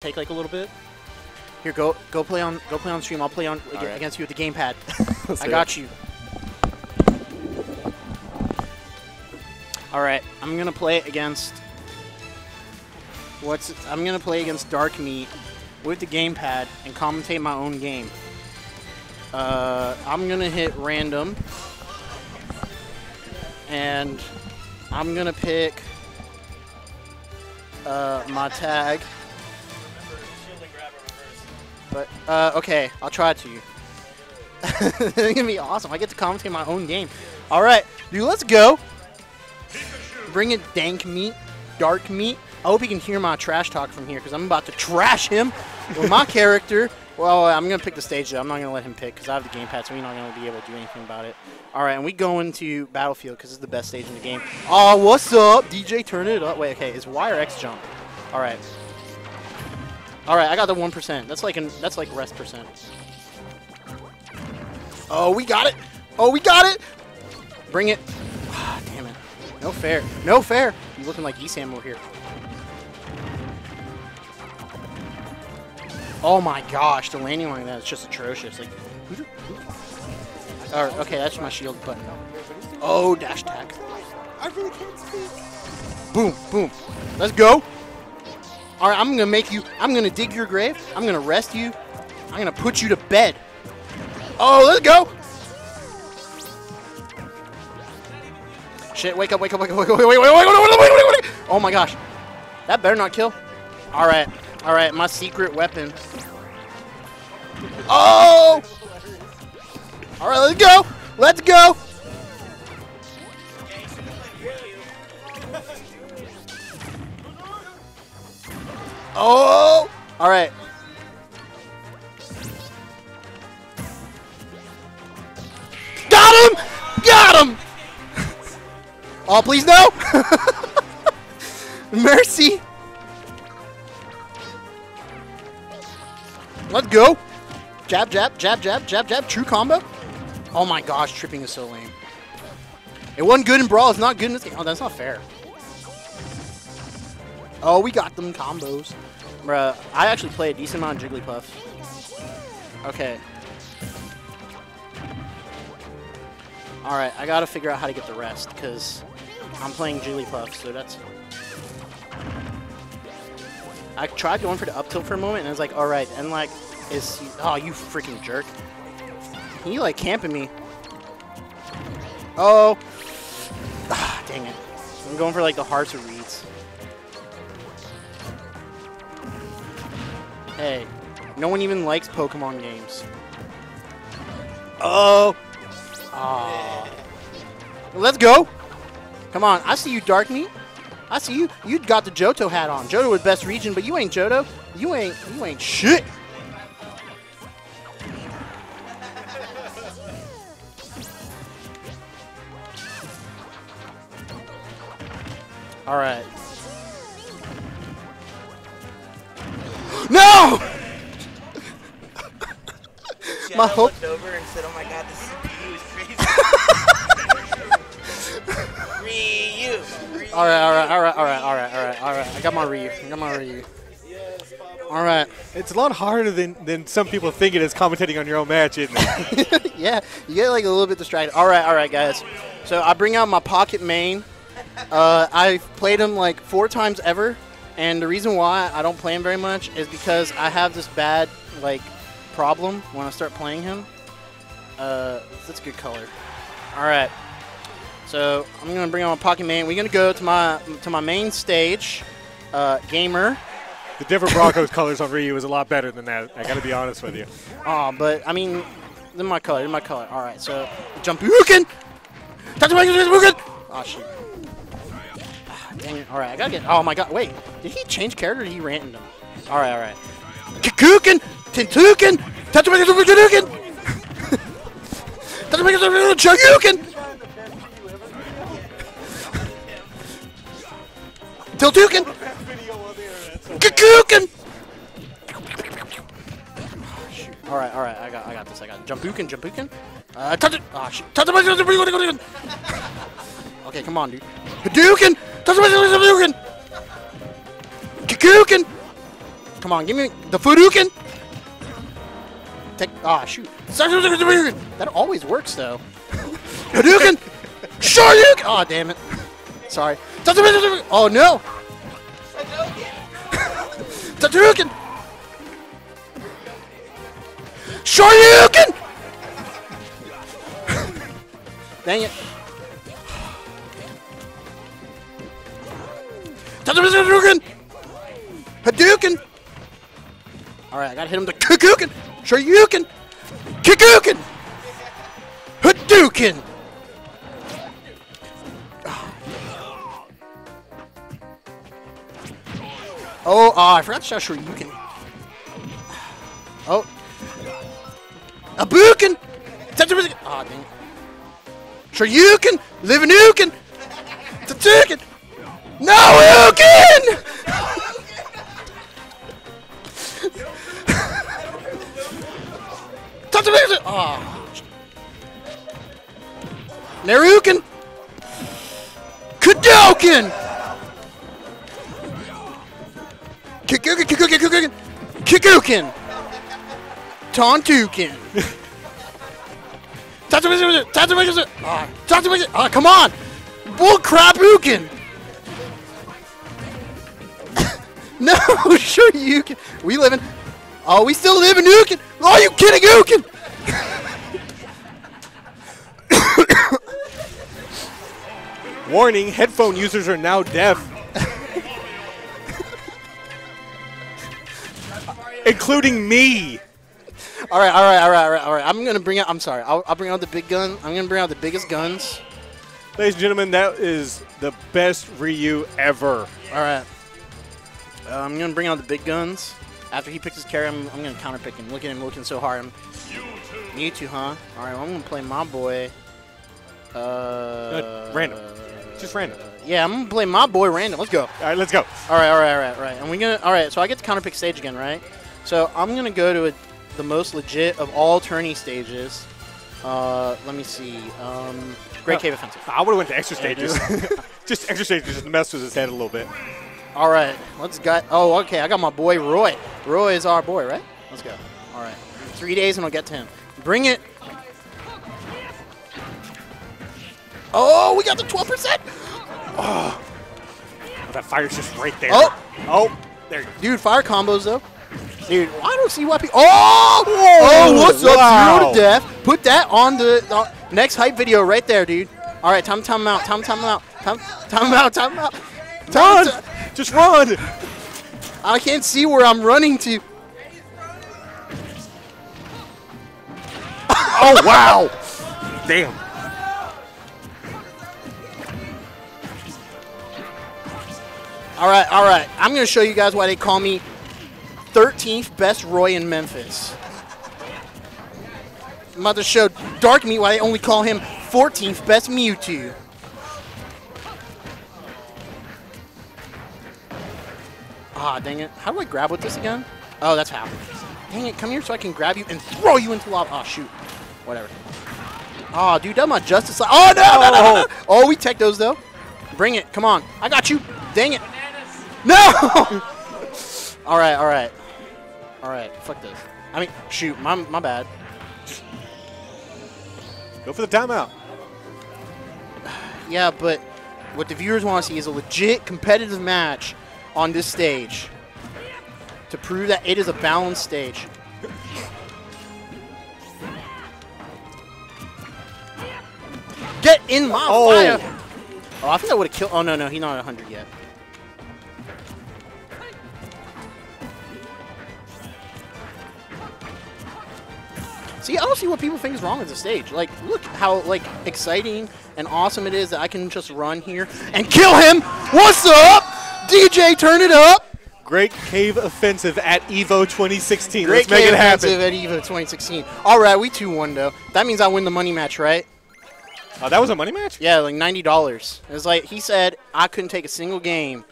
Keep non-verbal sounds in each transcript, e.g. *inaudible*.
take like a little bit. Here, go go play on go play on stream. I'll play on ag- right. against you with the gamepad. *laughs* I got you. All right, I'm gonna play against. What's I'm gonna play against Dark Meat with the gamepad and commentate my own game. Uh, I'm gonna hit random, and I'm gonna pick uh, my tag. But uh, okay, I'll try it to. You. *laughs* It's gonna be awesome. I get to commentate my own game. All right, dude, let's go. Bring it, dank meat, dark meat. I hope you can hear my trash talk from here because I'm about to trash him with my *laughs* character. Well, I'm gonna pick the stage though. I'm not gonna let him pick because I have the gamepad, so we're not gonna be able to do anything about it. All right, and we go into Battlefield because it's the best stage in the game. Oh, what's up, DJ? Turn it up. Wait, okay, is Y or X jump? All right. All right, I got the one percent. That's like an that's like rest percent. Oh, we got it. Oh, we got it. Bring it. Ah, damn it. No fair. No fair. You looking like Esam over here. Oh my gosh, the landing like that is just atrocious. Like, who do, who, or, okay, that's my shield button. Oh, dash attack. I really can't speak. Boom, boom. Let's go. All right, I'm gonna make you. I'm gonna dig your grave. I'm gonna rest you. I'm gonna put you to bed. Oh, let's go. Shit! Wake up! Wake up! Wake up! Wake up! Wait! Wait! Wait! Wait! Wait! Wait! Wait! Wait! wait. Oh my gosh! That better not kill. All right. All right. My secret weapon. Oh! All right. Let's go. Let's go. Oh! All right. Got him! Got him! *laughs* Oh, please no! *laughs* Mercy! Let's go! Jab, jab, jab, jab, jab, jab. True combo. Oh my gosh, tripping is so lame. It wasn't good in Brawl. It's not good in this game. Oh, that's not fair. Oh, we got them combos. Bruh, I actually play a decent amount of Jigglypuff. Okay. Alright, I gotta figure out how to get the rest, because I'm playing Jigglypuff, so that's... I tried going for the up tilt for a moment, and I was like, alright, and like, is... Oh, you freaking jerk. You like camping me. Oh! Ah, *sighs* dang it. I'm going for like the hearts or reeds. Hey, no one even likes Pokemon games. Oh! Aw. Let's go! Come on, I see you, Dark Meat. I see you. You got the Johto hat on. Johto was best region, but you ain't Johto. You ain't. You ain't shit. All right. No! My Jenna hope- looked over and said, "Oh my God, the CPU is crazy." *laughs* Ryu. Ryu. All right, all right, all right, all right, all right, all right, all right. I got my Ryu. I got my Ryu. All right. It's a lot harder than, than some people think it is commentating on your own match, isn't it? *laughs* yeah, you get like a little bit distracted. All right, all right, guys. So I bring out my pocket main. Uh, I've played him like four times ever, and the reason why I don't play him very much is because I have this bad like problem when I start playing him. Uh, that's a good color. All right. So I'm gonna bring on my pocket main. We're gonna go to my to my main stage, uh, gamer. the different Broncos *laughs* colors on Ryu is a lot better than that. I got to be honest with you. Oh, but I mean, this my color. This my color. All right, so jump Hadouken. Touch my Hadouken. Oh shoot. Dang it. Alright, I gotta get... Oh my god, wait. Did he change character he ran them? Alright, alright. Kikukin! Tintukin! Tatsumakin! *laughs* Tatsumakin! Shoryukin! Tiltukin! Kikukin! Alright, alright, I got I got this, I got Jumpukin, Jumpukin. Uh, touch it! Ah, shit. Touch it! Okay, come on, dude. Hadouken. Touch it. Hadouken. Kikuken. Come on, give me the Fudukin. Take. Ah, shoot. That always works though. *laughs* Hadouken. Shoryuken. Oh, damn it. Sorry. Oh no. *laughs* Hadouken. Shoryuken. *laughs* Dang it. Hadouken! Hadouken! Alright, I gotta hit him! Sure you can! Kikuken! Hadouken! Oh, oh, I forgot to shout Shoryuken. Oh. Abuken! Ah, dang. Shoryuken! Livanuken! Tatuken! No, Uken! Tatuken! Oh. Naruken! Kadoken! Kikuken, Kikuken, Kikuken! Kikuken! Tontuken! Tatuken! Tatuken! Ah, Tatuken! Ah, come on! Bull Crapuken! *laughs* No, sure you can. We live in. Oh, we still live in Uken. Are you kidding, Uken? *coughs* Warning, headphone users are now deaf. *laughs* Including me. All right, all right, all right, all right, all right. I'm gonna bring out. I'm sorry. I'll, I'll bring out the big gun. I'm gonna bring out the biggest guns. Ladies and gentlemen, that is the best Ryu ever. All right. Uh, I'm gonna bring out the big guns. After he picks his carry, I'm, I'm gonna counter pick him. Look at him looking so hard. I'm, Mewtwo, huh? All right, well, I'm gonna play my boy. Uh, Uh, random. Just random. Yeah, I'm gonna play my boy random. Let's go. All right, let's go. All right, all right, all right, all right. And we gonna all right. So I get to counter pick stage again, right? So I'm gonna go to a, the most legit of all tourney stages. Uh, let me see. Um, Great Oh. Cave Offensive. I would have went to extra stages. *laughs* just extra stages just messed with his head a little bit. All right, let's go. Oh, okay. I got my boy Roy. Roy is our boy, right? Let's go. All right. Three days and I'll get to him. Bring it. Oh, we got the 12%. Oh, that fire's just right there. Oh. Oh, there you go. Dude, fire combos though. Dude, I don't see why people. Oh! Oh, what's up? Zero to death. Put that on the uh, next hype video right there, dude. All right, time, time out. Time, time out. Time, time out. Time out. Time, Just run! I can't see where I'm running to. *laughs* Oh, wow! Damn. All right, all right. I'm going to show you guys why they call me 13th best Roy in Memphis. I'm about to show Dark Meat why they only call him 14th best Mewtwo. Ah, dang it. How do I grab with this again? Oh, that's how. Dang it, come here so I can grab you and throw you into lava. Oh, shoot. Whatever. Oh, dude, that's my justice. Oh, no, no, no, no, no. Oh, we tech those, though. Bring it. Come on. I got you. Dang it. No! *laughs* all right, all right. All right, fuck this. I mean, shoot, my, my bad. Go for the timeout. *sighs* Yeah, but what the viewers want to see is a legit competitive match on this stage to prove that it is a balanced stage. Get in my Oh. fire! Oh, I think I would have killed. Oh no, no, he's not 100 yet. See, I don't see what people think is wrong with the stage. Like, look how like exciting and awesome it is that I can just run here and kill him. What's up, DJ? Turn it up. Great Cave Offensive at EVO 2016. Great Let's make game it happen. offensive at EVO 2016. All right, we 2-1 though. That means I win the money match, right? Oh, that was a money match? Yeah, like ninety dollars. It was like he said I couldn't take a single game,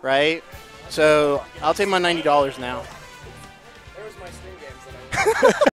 right? So I'll take my ninety dollars now. *laughs*